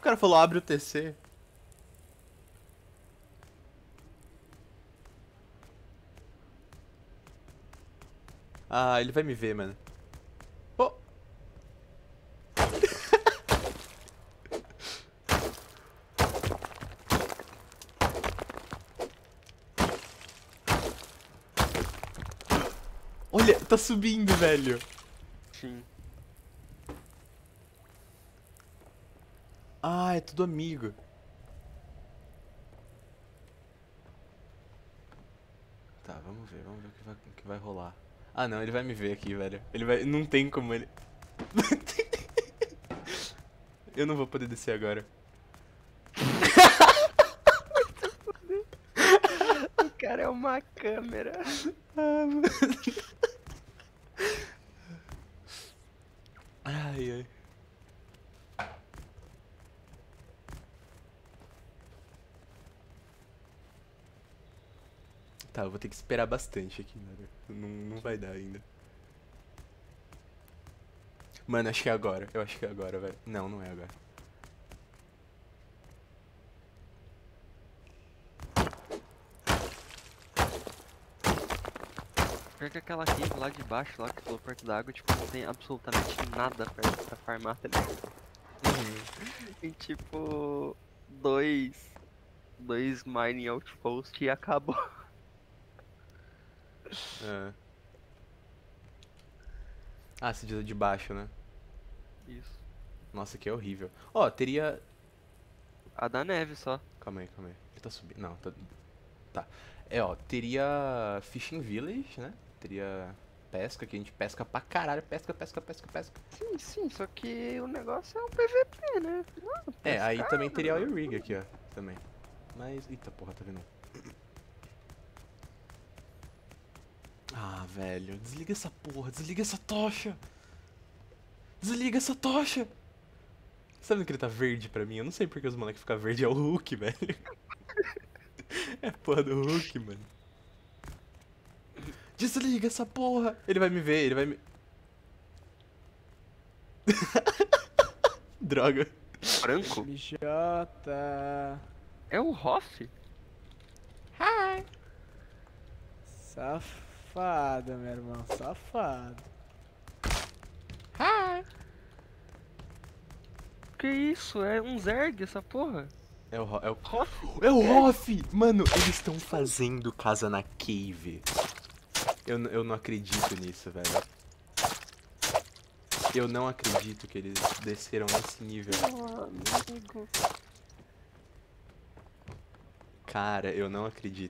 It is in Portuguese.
O cara falou, abre o TC. Ah, ele vai me ver, mano. Pô. Olha, tá subindo, velho. Sim. Ah, é tudo amigo. Tá, vamos ver, vamos ver o que vai, o que vai rolar. Ah não, ele vai me ver aqui, velho. Ele vai. Não tem como ele. Eu não vou poder descer agora. O cara é uma câmera. Ah, mano. Ai, ai. Tá, eu vou ter que esperar bastante aqui, mano. Não, não vai dar ainda. Mano, acho que é agora. Eu acho que é agora, velho. Não, não é agora. Pior que aquela cave lá de baixo, lá que falou perto da água, tipo, não tem absolutamente nada perto pra farmar, tá ligado? E tipo, dois. Dois mining outpost e acabou. É. Ah, esse de de baixo, né? Isso. Nossa, aqui é horrível. Ó, teria. A da neve só. Calma aí, calma aí. Ele tá subindo. Não, tá. Tá. É, ó, teria Fishing Village, né? Teria pesca, que a gente pesca pra caralho. Pesca, pesca, pesca, pesca. Sim, sim, só que o negócio é um PVP, né? Não, É, aí também teria o rig aqui, ó. Também. Mas. Eita porra, tá vendo? Ah, velho. Desliga essa porra. Desliga essa tocha. Desliga essa tocha. Sabe que ele tá verde pra mim? Eu não sei porque os moleques ficam verde. É o Hulk, velho. É a porra do Hulk, mano. Desliga essa porra. Ele vai me ver, ele vai me. Droga. Branco? MJ. É o Hoff? Safado, meu irmão. Safado. Que isso? É um Zerg essa porra? É o, é o Hoff? É o Hoff! Mano, eles estão fazendo casa na cave. Eu, eu não acredito nisso, velho. Eu não acredito que eles desceram nesse nível. amigo. Cara, eu não acredito.